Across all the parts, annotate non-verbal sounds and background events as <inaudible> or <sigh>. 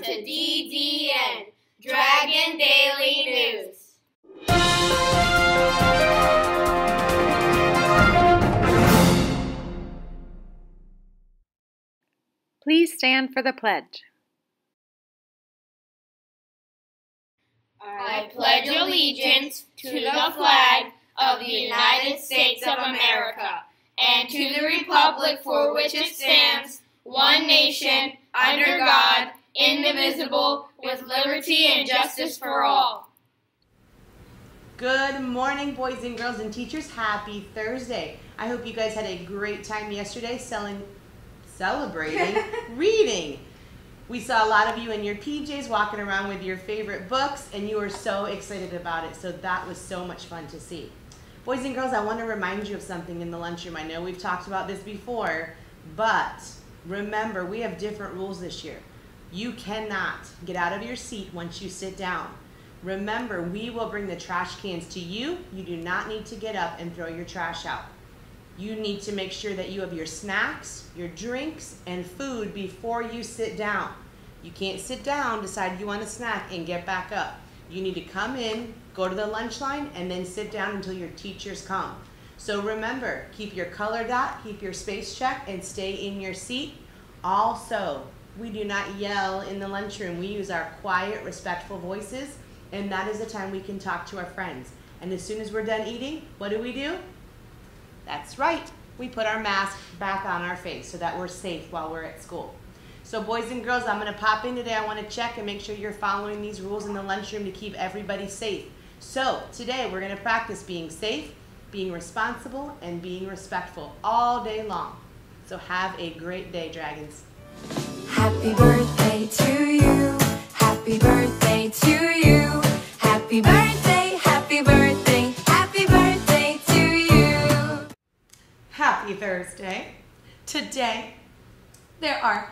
Welcome to DDN, Dragon Daily News. Please stand for the pledge. I pledge allegiance to the flag of the United States of America and to the republic for which it stands, one nation, under God, indivisible, with liberty and justice for all. Good morning, boys and girls and teachers. Happy Thursday. I hope you guys had a great time yesterday selling, celebrating <laughs> reading. We saw a lot of you in your PJs walking around with your favorite books, and you were so excited about it. So that was so much fun to see. Boys and girls, I want to remind you of something in the lunchroom. I know we've talked about this before, but remember, we have different rules this year. You cannot get out of your seat once you sit down. Remember, we will bring the trash cans to you. You do not need to get up and throw your trash out. You need to make sure that you have your snacks, your drinks, and food before you sit down. You can't sit down, decide you want a snack, and get back up. You need to come in, go to the lunch line, and then sit down until your teachers come. So remember, keep your color dot, keep your space check, and stay in your seat. Also, we do not yell in the lunchroom. We use our quiet, respectful voices, and that is the time we can talk to our friends. And as soon as we're done eating, what do we do? That's right. We put our mask back on our face so that we're safe while we're at school. So boys and girls, I'm going to pop in today. I want to check and make sure you're following these rules in the lunchroom to keep everybody safe. So today we're going to practice being safe, being responsible, and being respectful all day long. So have a great day, Dragons. Happy birthday to you. Happy birthday to you. Happy birthday, happy birthday, happy birthday to you. Happy Thursday. Today, there are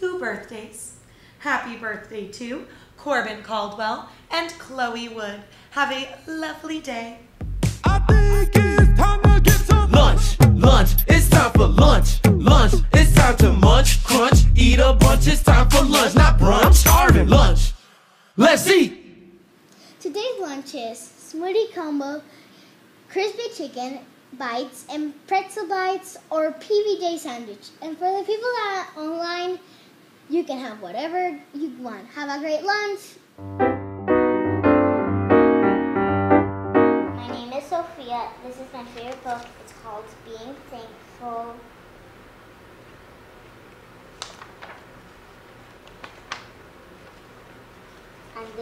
two birthdays. Happy birthday to Corbin Caldwell and Chloe Wood. Have a lovely day. I think it's time to get some lunch. Lunch, it's time for lunch. Lunch, eat a bunch. It's time for lunch, not brunch. I'm starving. Lunch, let's eat. Today's lunch is smoothie combo, crispy chicken bites, and pretzel bites or PBJ sandwich. And for the people that are online, you can have whatever you want. Have a great lunch. My name is Sophia. This is my favorite book. It's called Being Thankful.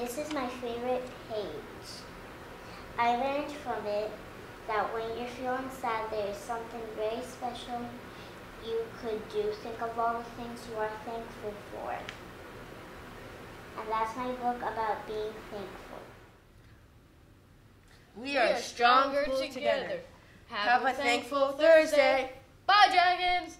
This is my favorite page. I learned from it that when you're feeling sad, there is something very special you could do. Think of all the things you are thankful for. And that's my book about being thankful. We are stronger together. Have a thankful Thursday. Bye, Dragons!